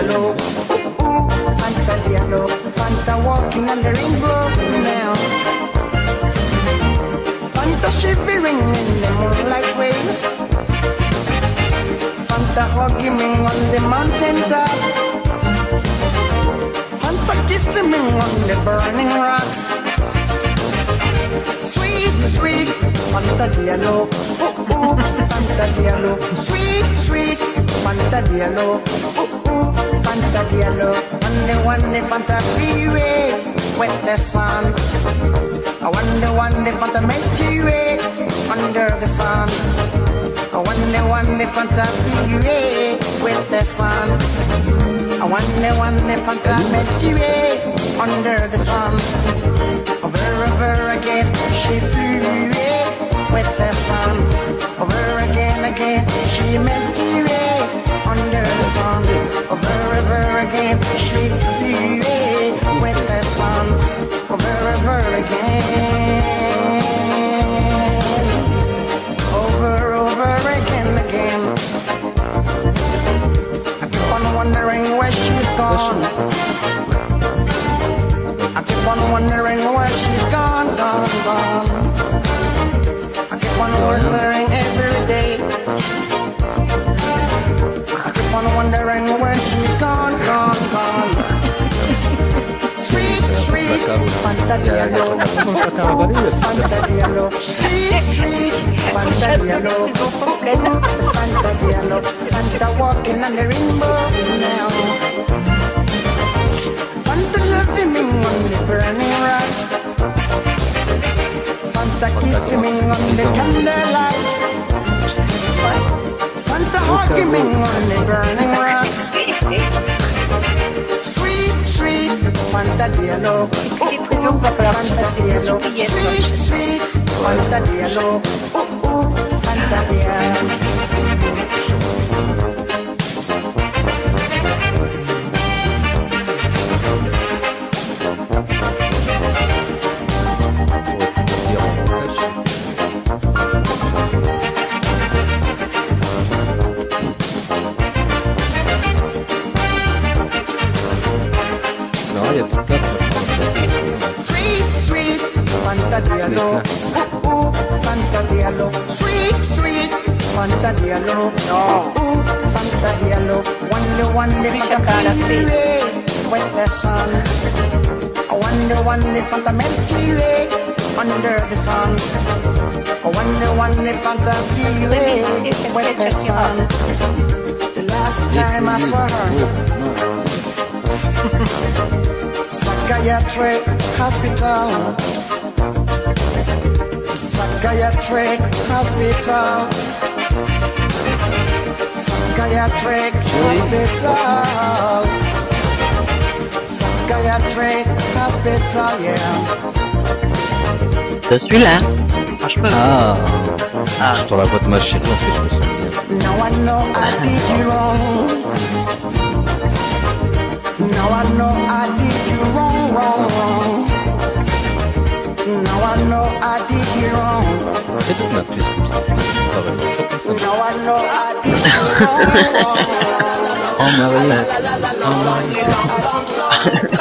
Fanta. Ooh, Fanta sweet, Fanta. Walking on the rainbow. Fanta hugging on the mountain top. Fanta kissing me on the burning rocks sweet, sweet, Fanta Diallo. Ooh, ooh, Fanta Diallo. Sweet, sweet, Fanta Diallo. Ooh, ooh, Fanta Diallo. One one the Fanta freeway with the sun. I wonder one the Fanta Way the Fanta freeway with the sun. I one the Fanta Way under the sun. Over, over on wondering where she's gone. I keep on wondering where she's gone, gone, gone. I keep on wondering every day. I keep on wondering where she's gone, gone, gone. Sweet, sweet, Fanta Diallo. Fanta Diallo. Sweet, sweet, Fanta Château de Diallo. prison sont pleines. Fanta walking on the rainbow now. Loving me on the burning rocks. Kissing me on the candlelight. Fanta hugging me on the burning rocks. Sweet, sweet, Fanta Diallo. Les prisons, va falloir que je fasse des oubliettes. Sweet, sweet, Diallo. Ooh, ooh, Fanta Diallo. Non, uh, uh, il sweet, Fanta Diallo. Oh, ooh, Fanta Diallo. Wonder, wonder, Plus chacun à la paix. with the sun. I wonder, wonder, Fanta Milky Way under the sun. I wonder, wonder, Fanta Milky Way with the sun. The last time I saw her. Psychiatric hospital. Psychiatric hospital. Psychiatric hospital. Psychiatric hospital, yeah. Je suis là. Franchement. Ah, Ah. J'entends la voix de ma chérie, en fait, je me sens bien. Now I know I did you wrong. Now I know I did you wrong, Très bien, ma puce comme ça. On va rester toujours comme ça. Know I did you